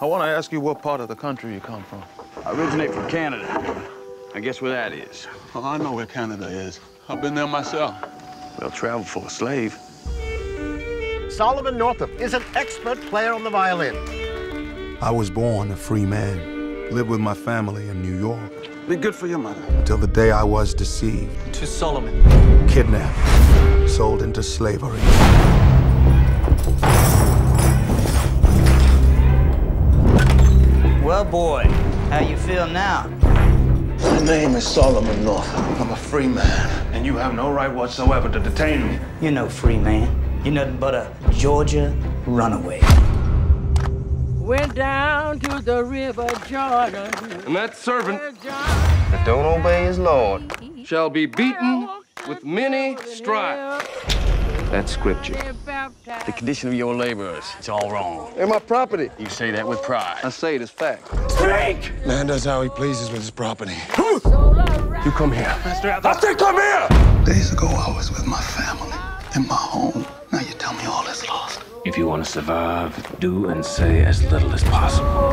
I want to ask you what part of the country you come from. I originate from Canada. I guess where that is. Oh, I know where Canada is. I've been there myself. Well, travel for a slave. Solomon Northup is an expert player on the violin. I was born a free man, lived with my family in New York. Be good for your mother. Until the day I was deceived. To Solomon. Kidnapped. Sold into slavery. Well, boy, how you feel now? My name is Solomon Northup. I'm a free man, and you have no right whatsoever to detain me. You're no free man. You're nothing but a Georgia runaway. Went down to the river Jordan. And that servant that don't obey his Lord shall be beaten with many stripes. That's scripture. The condition of your laborers, it's all wrong. They're my property. You say that with pride. I say it as fact. Speak! Man does how he pleases with his property. You come here. Master, I say come here! Days ago, I was with my family, in my home. Now you tell me all is lost. If you want to survive, do and say as little as possible.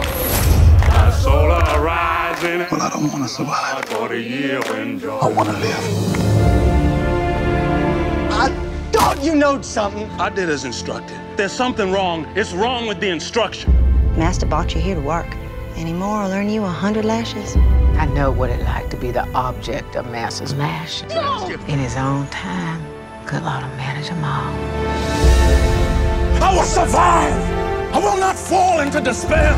The rising. Well, I don't want to survive. For the year when I want to live. You knowed something. I did as instructed. There's something wrong. It's wrong with the instruction. Master brought you here to work. Any more, I'll earn you a hundred lashes. I know what it like to be the object of Master's lash. In his own time, good Lord will manage them all. I will survive. I will not fall into despair.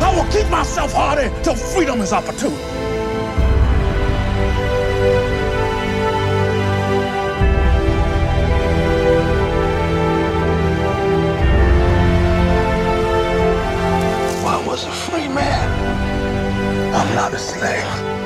I will keep myself hardy till freedom is opportune. Not a slave.